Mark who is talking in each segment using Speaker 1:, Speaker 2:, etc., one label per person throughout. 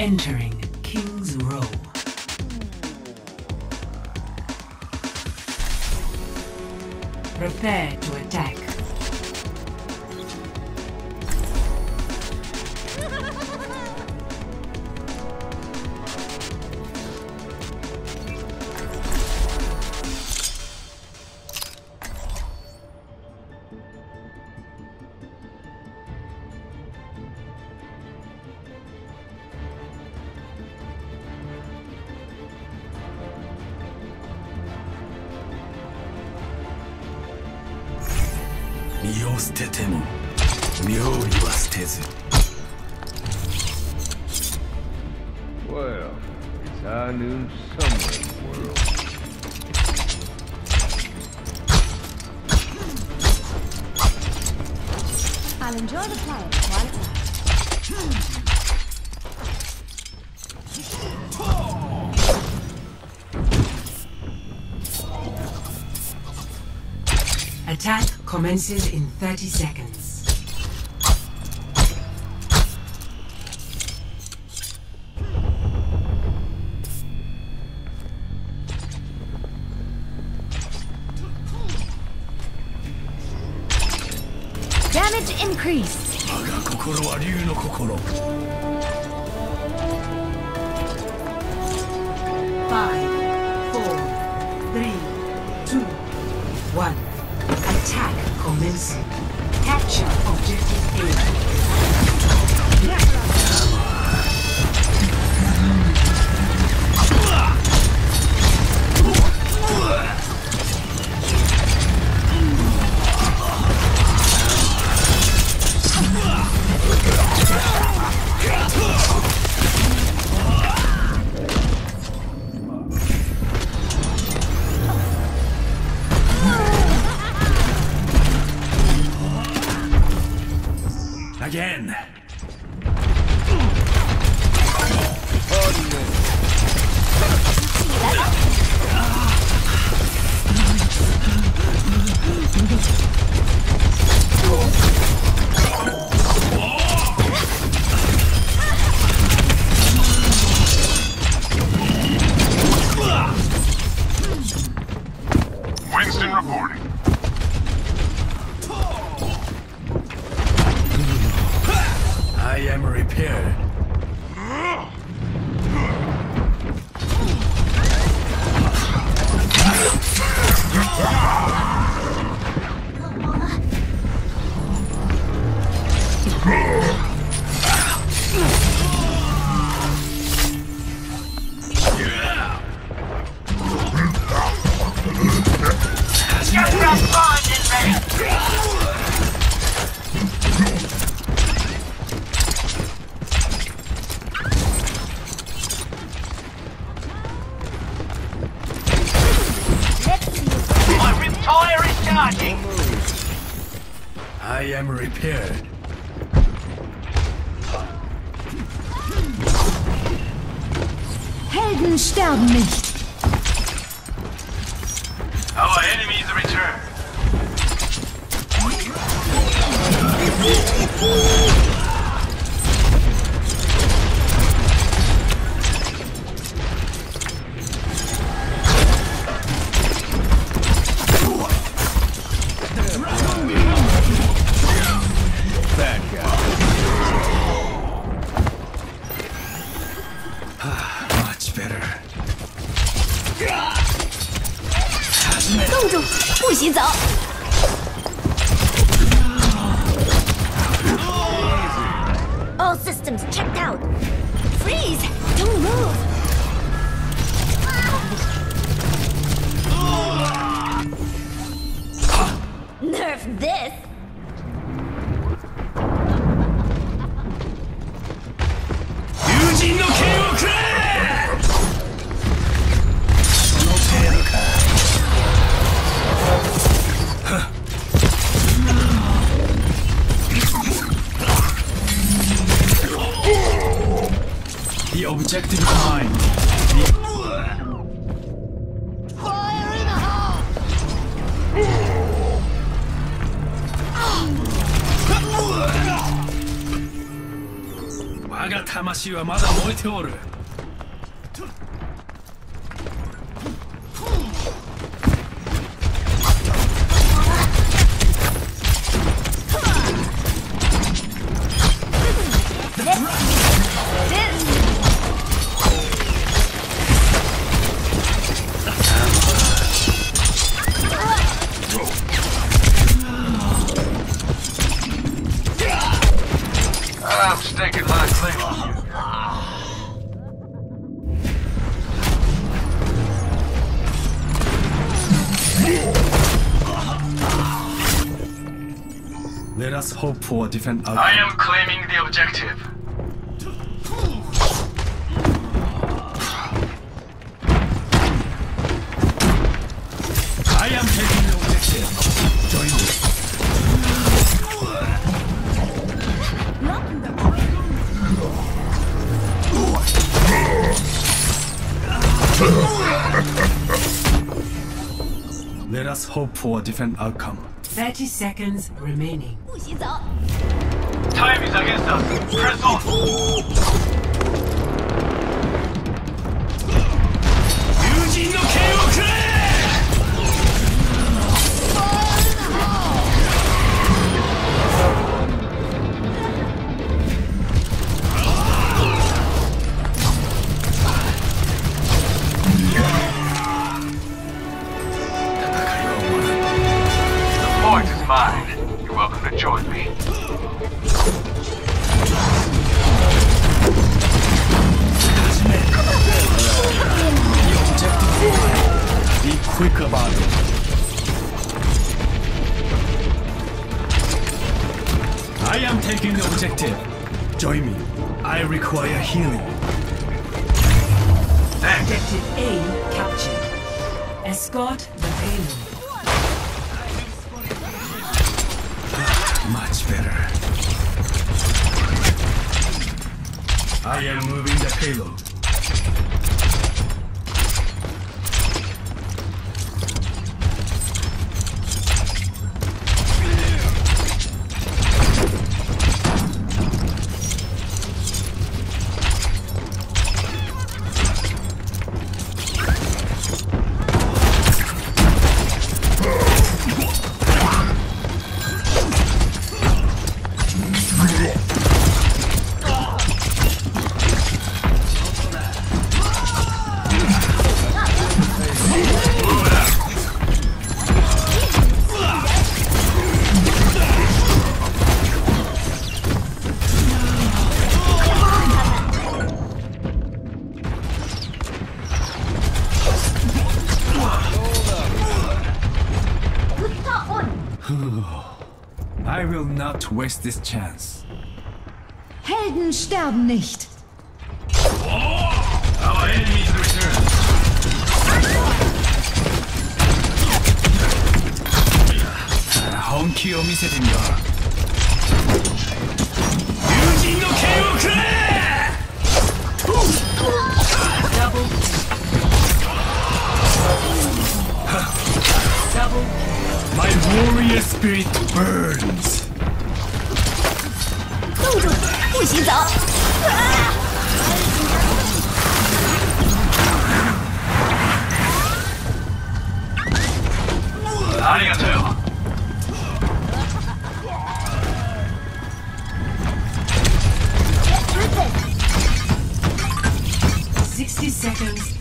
Speaker 1: Entering King's Row. Prepare to attack.
Speaker 2: Well, it's high noon somewhere in the world.
Speaker 3: I'll enjoy the play while it
Speaker 1: Attack commences in 30 seconds.
Speaker 3: Damage increased.
Speaker 4: 我が心は竜の心
Speaker 1: Five, Capture objective A.
Speaker 4: I am repaired.
Speaker 3: Helden sterben nicht.
Speaker 5: Our enemies return.
Speaker 3: 冻住，不许走。 All systems checked out. Freeze! Don't move. Nerf this.
Speaker 4: 魂はまだ燃えておる。Hope for a different outcome
Speaker 5: I am claiming the objective.
Speaker 4: hope for a different outcome.
Speaker 1: 30 seconds remaining.
Speaker 5: Time is against us. Press on. No Join me.
Speaker 4: I require healing.
Speaker 5: Thanks.
Speaker 1: Objective A captured. Escort the payload.
Speaker 4: Much better. I am moving the payload. To waste this chance.
Speaker 3: Helden sterben nicht.
Speaker 5: Oh, our enemies return.
Speaker 1: You
Speaker 4: My warrior spirit burns!
Speaker 3: 不洗澡。
Speaker 5: ありがとう。
Speaker 1: 60 seconds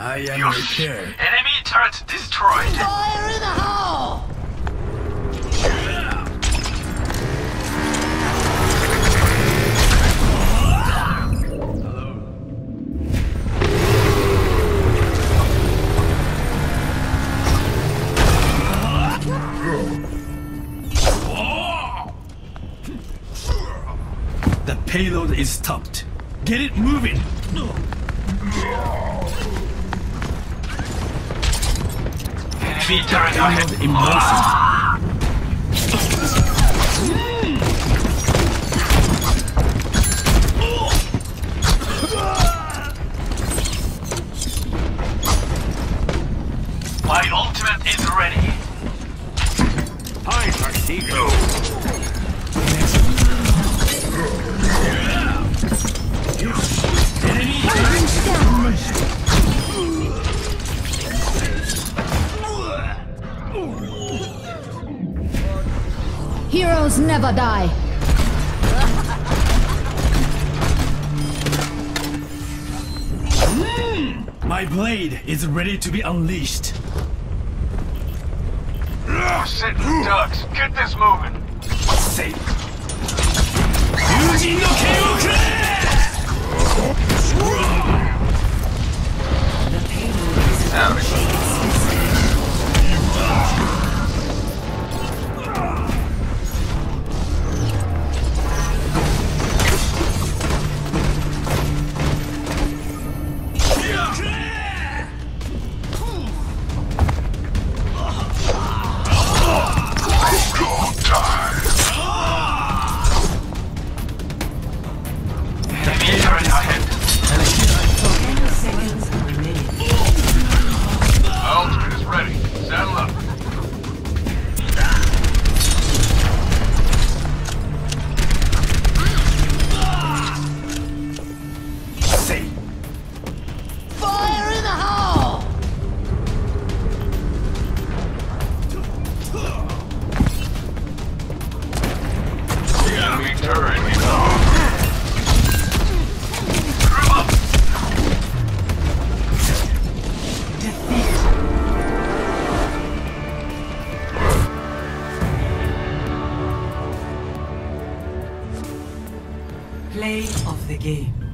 Speaker 4: I am
Speaker 5: your
Speaker 4: repaired.
Speaker 5: Enemy turret destroyed.
Speaker 3: Fire in the hole!
Speaker 4: The payload is stopped. Get it moving!
Speaker 5: Turret ahead.
Speaker 4: Payload in.
Speaker 5: My ultimate is ready.
Speaker 2: Hi, Partigo.
Speaker 3: Heroes never die.
Speaker 4: Mm, my blade is ready to be unleashed.
Speaker 5: Sitting ducks, get this moving.
Speaker 4: Safe.
Speaker 1: Play of the game.